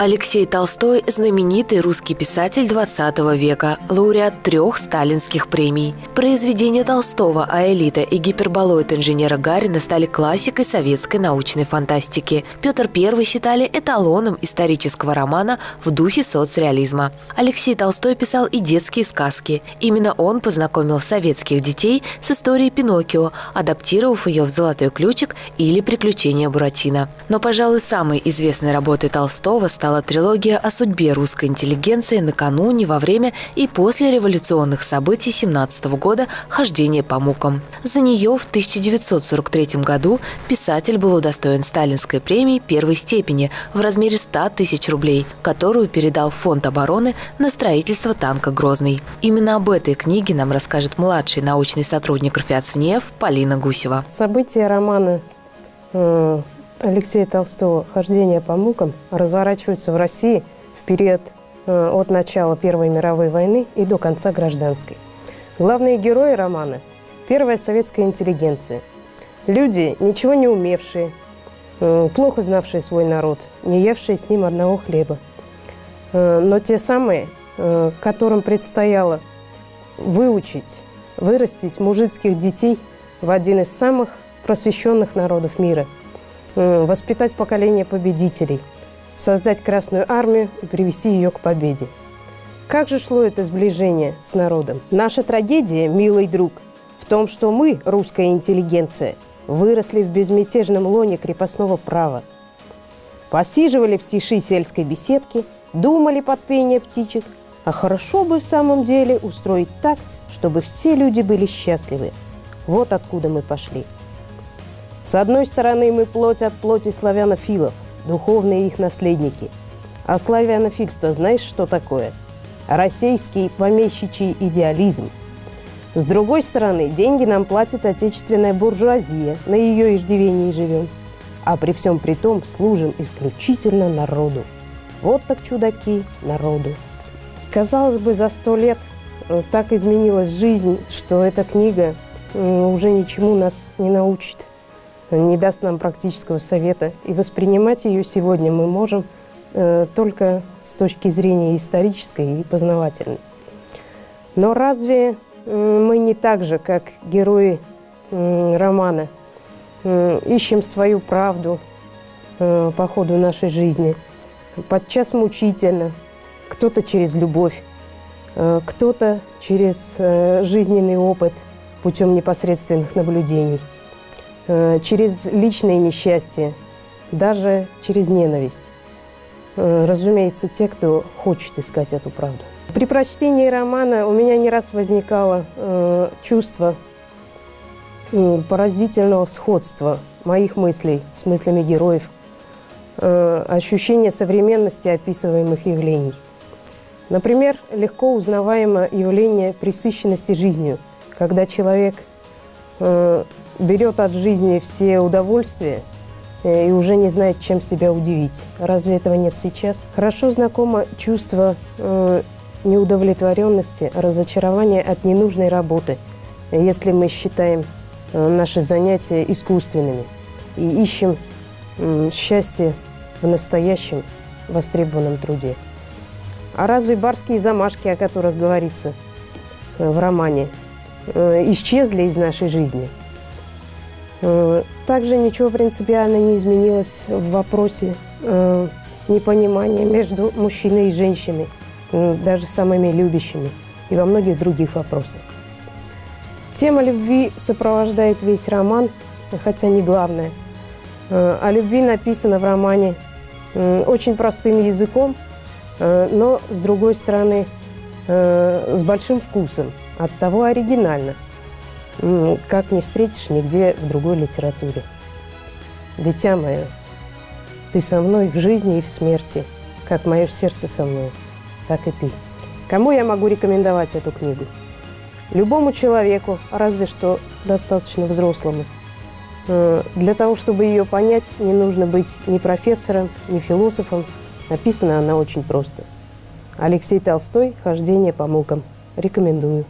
Алексей Толстой – знаменитый русский писатель 20 века, лауреат трех сталинских премий. Произведения Толстого «Аэлита» и «Гиперболоид инженера Гарина» стали классикой советской научной фантастики. Петр I считали эталоном исторического романа в духе соцреализма. Алексей Толстой писал и детские сказки. Именно он познакомил советских детей с историей Пиноккио, адаптировав ее в «Золотой ключик» или «Приключения Буратино». Но, пожалуй, самой известной работой Толстого стал стала трилогия о судьбе русской интеллигенции накануне, во время и после революционных событий 17 года «Хождение по мукам». За нее в 1943 году писатель был удостоен сталинской премии первой степени в размере 100 тысяч рублей, которую передал Фонд обороны на строительство танка «Грозный». Именно об этой книге нам расскажет младший научный сотрудник РФИАЦ Полина Гусева. События романа э, Алексея Толстого «Хождение по мукам» разворачиваются в России в период э, от начала Первой мировой войны и до конца гражданской. Главные герои романа – первая советская интеллигенция. Люди, ничего не умевшие, э, плохо знавшие свой народ, не евшие с ним одного хлеба. Э, но те самые, которым предстояло выучить, вырастить мужицких детей в один из самых просвещенных народов мира – воспитать поколение победителей, создать Красную Армию и привести ее к победе. Как же шло это сближение с народом? Наша трагедия, милый друг, в том, что мы, русская интеллигенция, выросли в безмятежном лоне крепостного права. Посиживали в тиши сельской беседки, думали под пение птичек, а хорошо бы в самом деле устроить так, чтобы все люди были счастливы. Вот откуда мы пошли – с одной стороны, мы плоть от плоти славянофилов, духовные их наследники. А славянофильство знаешь, что такое? Российский помещичий идеализм. С другой стороны, деньги нам платит отечественная буржуазия, на ее иждивении живем. А при всем при том служим исключительно народу. Вот так чудаки народу. Казалось бы, за сто лет э, так изменилась жизнь, что эта книга уже ничему нас не научит не даст нам практического совета. И воспринимать ее сегодня мы можем э, только с точки зрения исторической и познавательной. Но разве мы не так же, как герои романа, ищем свою правду э, по ходу нашей жизни? Подчас мучительно, кто-то через любовь, э, кто-то через жизненный опыт путем непосредственных наблюдений – через личное несчастье, даже через ненависть. Э, разумеется, те, кто хочет искать эту правду. При прочтении романа у меня не раз возникало э, чувство э, поразительного сходства моих мыслей с мыслями героев, э, ощущение современности описываемых явлений. Например, легко узнаваемо явление присыщенности жизнью, когда человек э, берет от жизни все удовольствия э, и уже не знает, чем себя удивить. Разве этого нет сейчас? Хорошо знакомо чувство э, неудовлетворенности, разочарования от ненужной работы, если мы считаем э, наши занятия искусственными и ищем э, счастье в настоящем востребованном труде. А разве барские замашки, о которых говорится э, в романе, э, исчезли из нашей жизни – также ничего принципиально не изменилось в вопросе э, непонимания между мужчиной и женщиной, э, даже самыми любящими, и во многих других вопросах. Тема любви сопровождает весь роман, хотя не главное. О любви написано в романе очень простым языком, но, с другой стороны, с большим вкусом, от того оригинально – как не встретишь нигде в другой литературе. Дитя мое, ты со мной в жизни и в смерти, как мое сердце со мной, так и ты. Кому я могу рекомендовать эту книгу? Любому человеку, разве что достаточно взрослому. Э, для того, чтобы ее понять, не нужно быть ни профессором, ни философом. Написана она очень просто. Алексей Толстой «Хождение по мукам». Рекомендую.